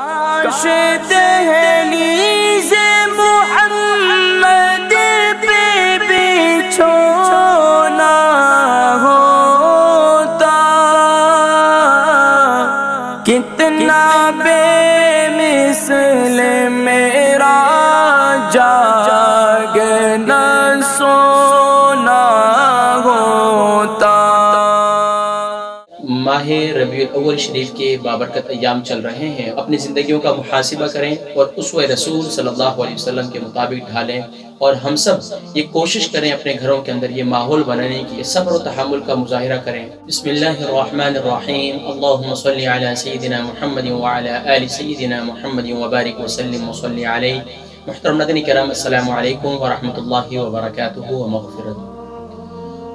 काश दहलीज़ मोहम्मद पे होता। कितना बेमिसल मेरा जागना सोना। रबी अव्वल शरीफ के बाबरकत अयाम चल रहे हैं। अपनी ज़िंदगियों का मुहासिबा करें और उस रसूल सल्लल्लाहु अलैहि वसल्लम के मुताबिक ढालें और हम सब ये कोशिश करें अपने घरों के अंदर ये माहौल बनाने की सब्र तहमुल का मुजाहरा करें। बिस्मिल्लाहिर्रहमानिर्रहीम। अल्लाहुम्मा सल्लि अला सय्यिदिना मुहम्मद व अला आलि सय्यिदिना मुहम्मद व बारिक व सल्लिम व सल्लि अलैहि। मुहतरम नदनी कराम, अस्सलामु अलैकुम व रहमतुल्लाहि व बरकातुहू। व मगफिरत।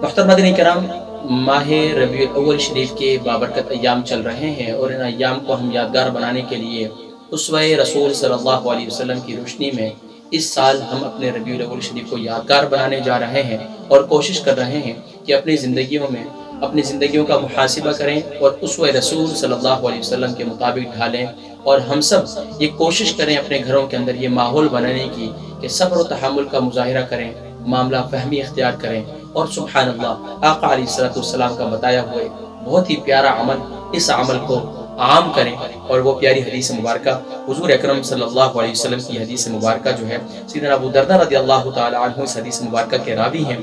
मुहतरम नदनी कराम माह रबी अव्वल शरीफ के बाबरकत अयाम चल रहे हैं और इन अयाम को हम यादगार बनाने के लिए उसव रसूल सल्लल्लाहु अलैहि वसल्लम की रोशनी में इस साल हम अपने रबी अव्वल शरीफ को यादगार बनाने जा रहे हैं और कोशिश कर रहे हैं कि अपनी ज़िंदगियों में, अपनी ज़िंदगियों का मुहासिबा करें और उसव रसूल सल्लल्लाहु अलैहि वसल्लम के मुताबिक ढालें और हम सब ये कोशिश करें अपने घरों के अंदर ये माहौल बनाने की कि सब्र तहमुल का मुजाहरा करें, मामला फहमी इख्तियार करें। और सुबहान अल्लाह आका सलाम का बताया हुआ बहुत ही प्यारा अमल इस अमल को आम करें और वो प्यारी हदीस मुबारक हुजूर अकरम सल्लल्लाहु अलैहि वसल्लम की हदीस मुबारक जो है सीधना अबू दरदा रदी अल्लाह तआला अन्हु इस हदीस मुबारक के रावी हैं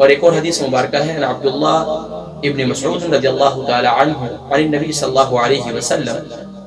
और एक और हदीस मुबारक है अब्दुल्लाह इब्न मसऊद रज़ी अल्लाहु तआला अन्हु अन नबी सल्लल्लाहु अलैहि वसल्लम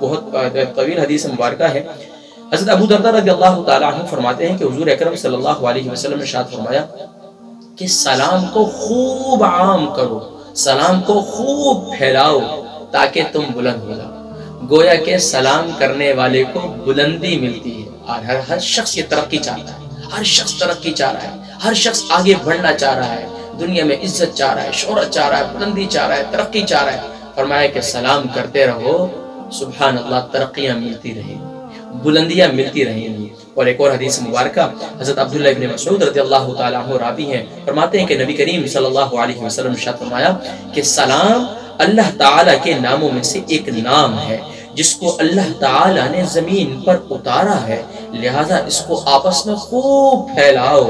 बहुत तवील हदीस मुबारक है हज़रत अबू दरदा रज़ी अल्लाह तआला अन्हु फरमाते हैं कि हुजूर अकरम सल्लल्लाहु अलैहि वसल्लम ने शाद फरमाया कि सलाम को खूब आम करो सलाम को खूब फैलाओ ताकि तुम बुलंद हो जाओ। गोया के सलाम करने वाले को बुलंदी मिलती है। और हर हर शख्स ये तरक्की चाहता है। हर शख्स तरक्की चाह रहा है। हर शख्स आगे बढ़ना चाह रहा है। दुनिया में इज़्ज़त चाह रहा है, शोहरत चाह रहा है, बुलंदी चाह रहा है, तरक्की चाह रहा है। फरमाया कि सलाम करते रहो सुबह अल्लाह तरक्कियाँ मिलती रहेंगी बुलंदियाँ मिलती रहेंगी। और एक और हदीस मुबारक, हज़रत अब्दुल्ला इब्न मसऊद रज़ी अल्लाह रावी हैं। फरमाते हैं कि नबी करीम सल्लल्लाहु अलैहि वसल्लम ने फरमाया कि सलाम अल्लाह ताला के नामों में से एक नाम है, जिसको अल्लाह ताला ने ज़मीन पर उतारा है। लिहाजा इसको आपस में खूब फैलाओ,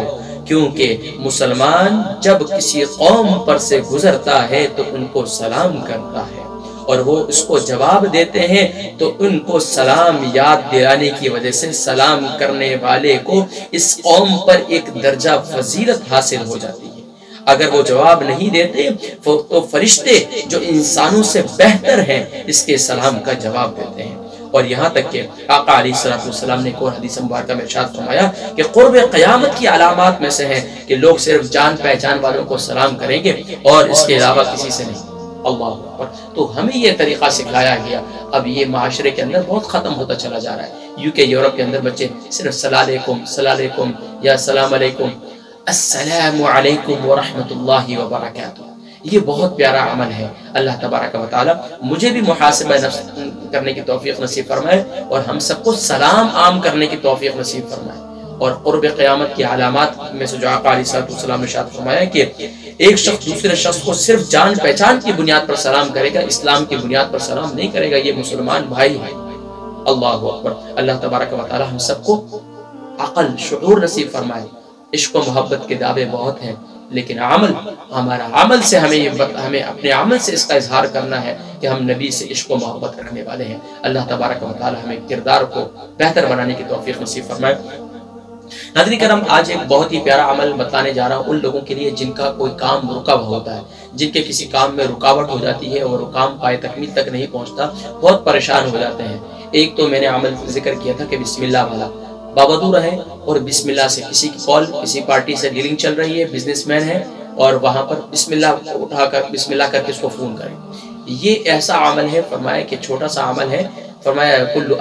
क्योंकि मुसलमान जब किसी कौम पर से गुजरता है तो उनको सलाम करता है। और वो इसको जवाब देते हैं तो उनको सलाम याद दिलाने की वजह से सलाम करने वाले को इस कौम पर एक दर्जा फजीलत हासिल हो जाती है। अगर वो जवाब नहीं देते तो फरिश्ते जो इंसानों से बेहतर हैं, इसके सलाम का जवाब देते हैं। और यहाँ तक के आका ने को हदीस मुबारक में इरशाद फरमाया कि कुर्ब क़यामत की अलामत में से है कि लोग सिर्फ़ जान पहचान वालों को सलाम करेंगे और इसके अलावा किसी से नहीं। अल्लाह तो हमें ये तरीका सिखाया गया। अब ये माशरे के अंदर बहुत ख़त्म होता चला जा रहा है। यूके यूरोप के अंदर बच्चे सिर्फ़ सलालेकुम सलालेकुम या सलाम ये बहुत प्यारा अमल है। अल्लाह तबारक व ताली मुझे भी मुहासिबा करने की तौफीक नसीब फरमाए और हम सबको सलाम आम करने की तौफीक नसीब फरमाए। और क़ुर्ब क़यामत की अलामत में से जो आकाम ने शाद फरमाया कि एक शख्स दूसरे शख्स को सिर्फ़ जान पहचान की बुनियाद पर सलाम करेगा, इस्लाम की बुनियाद पर सलाम नहीं करेगा, ये मुसलमान भाई है। अल्लाह अकबर। अल्लाह तबारक व ताली हम सबको अकल शूर नसीब फरमाए। इश्क मोहब्बत के दावे बहुत हैं, लेकिन अमल, हमारा अमल से हमें ये हमें अपने अमल से इसका इजहार करना है कि हम नबी से इश्क मोहब्बत रखने वाले हैं। अल्लाह तबारक वाली हमें किरदार को बेहतर बनाने की तोफ़ी नसीब फरमाए। नादरी करम, आज एक बहुत ही प्यारा अमल बताने जा रहा हूँ उन लोगों के लिए जिनका कोई काम रुका हुआ होता है, जिनके किसी काम में रुकावट हो जाती है और वो काम पाए तकमील तक नहीं पहुँचता, बहुत परेशान हो जाते हैं। एक तो मैंने अमल ज़िक्र किया था कि बिस्मिल्लाह वाला बाबदू रहे और बिस्मिल्लाह से किसी की कॉल, किसी पार्टी से डीलिंग चल रही है, बिजनेसमैन है और वहाँ पर बिस्मिल्लाह उठाकर, बिस्मिल्लाह करके उसको फ़ोन करें। ये ऐसा अमल है फरमाया कि छोटा सा अमल है। फरमाया, कुल्लु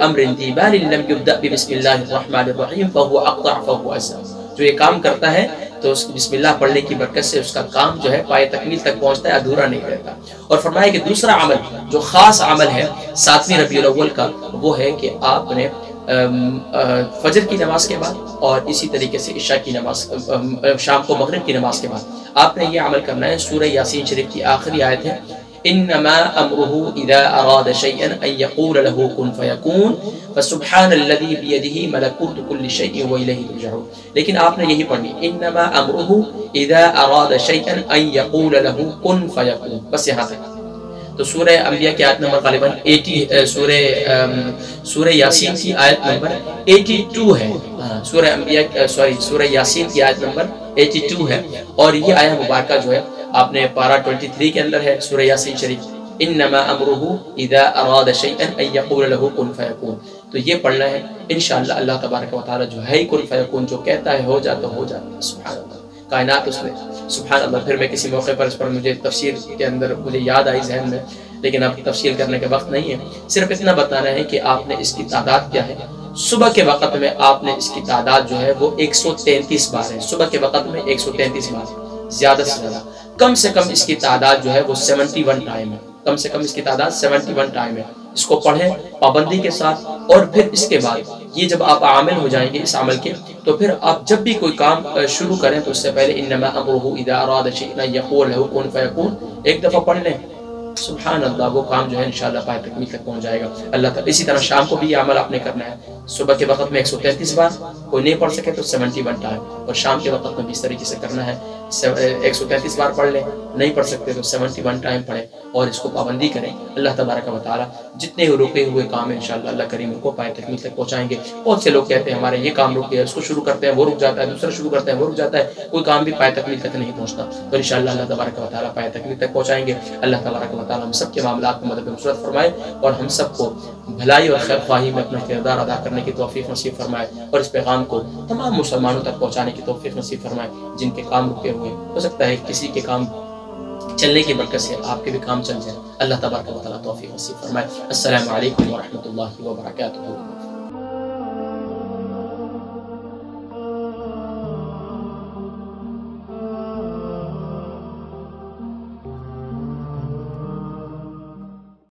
जो ये काम करता है तो उस बिस्मिल्लाह पढ़ने की बरकत से उसका काम जो है पाए तकमील तक पहुँचता है, अधूरा नहीं रहता। और फरमाया कि दूसरा अमल, जो ख़ास अमल है, सातवीं रबी अव्वल का, वो है कि आपने फजर की नमाज़ के बाद और इसी तरीके से इशा की नमाज़ शाम को मगरब की नमाज़ के बाद। आपने ये अमल करना है सूर्य यासीन शरीफ की आखिरी आयत है। लेकिन आपने यही पढ़नी बस यहाँ तक। तो सूर्य अम्बिया की आयत नंबर गालिबन 80 सूर्य सूर्य यासीन की आयत नंबर 82 है। सूर्य अम्बिया सॉरी सूर्य यासीन की आयत नंबर 82 है। और ये आया मुबारक जो है, आपने पारा 23 के अंदर है सूर्य यासीन शरीफ। इन्नमा अमरुहु इदा अराद कुन फयकून। तो ये पढ़ना है, इंशाअल्लाह अल्लाह तबारक व तआला जो है कुन फयकून, जो कहता है हो जाता हो जाता सुभान अल्लाह। कायनात उसमें। सुबहान अल्लाह फिर मैं किसी मौके पर इस पर मुझे तफसीर के अंदर मुझे याद आई जहन में, लेकिन अब तफसील करने का वक्त नहीं है। सिर्फ़ इतना बताना है कि आपने इसकी तादाद क्या है। सुबह के वक़्त में आपने इसकी तादाद जो है, वो 133 बार है। सुबह के वक़्त में 133 बार, ज़्यादा से ज़्यादा। कम से कम इसकी तादाद जो है, वो 71 टाइम है। कम से कम इसकी तादाद 71 टाइम है। इसको पढ़ें, पाबंदी के साथ, और फिर इसके बाद, ये जब आप आमिल हो जाएँगे इस अमल के तो फिर आप जब भी कोई काम शुरू करें तो उससे पहले इन एक दफ़ा पढ़ लें। सुबहान अल्लाह वो काम जो है इंशाल्लाह पाए तकमील तक पहुँच जाएगा। अल्लाह तक इसी तरह शाम को भी ये अमल आपने करना है। सुबह के वक्त में एक सौ तैंतीस बार, कोई नहीं पढ़ सके तो सेवेंटी वन टाइम, और शाम के वक्त में भी इस तरीके से करना है। एक सौ तैंतीस बार पढ़ लें, नहीं पढ़ सकते तो सेवेंटी वन टाइम पढ़ें, और इसको पाबंदी करें। अल्लाह तबारक वाली जितने रुके हुए काम है, इंशाल्लाह अल्लाह करीम उनको पाए तकमील तक पहुँचाएँगे। बहुत से लोग कहते हैं, हमारे ये काम रुक गया उसको शुरू करते हैं, वो रुक जाता है, दूसरा शुरू करते हैं, वो रुक जाता है। कोई काम भी पाए तकमील तक नहीं पहुँचता तो इन अल्लाह तबारक वाली पाए तकमील तक पहुँचाएँगे। अल्लाह तबारक वाली हम सब के मामला में मदद नसरत फरमाए और हम सबको भलाई और खैर ख्वाही में अपना किरदार अदा करने की तोफ़ी नसीब फरमाए और इस पैगाम को तमाम मुसलमानों तक पहुँचाने की तोफ़ी नसीब फरमाए, जिनके काम रुके हुए हो। सकता है किसी के काम चलने की बरकत से आपके भी काम चल जाए। अल्लाह तबारक तौफीक नसीब फरमाए। असल वरहमल वर्का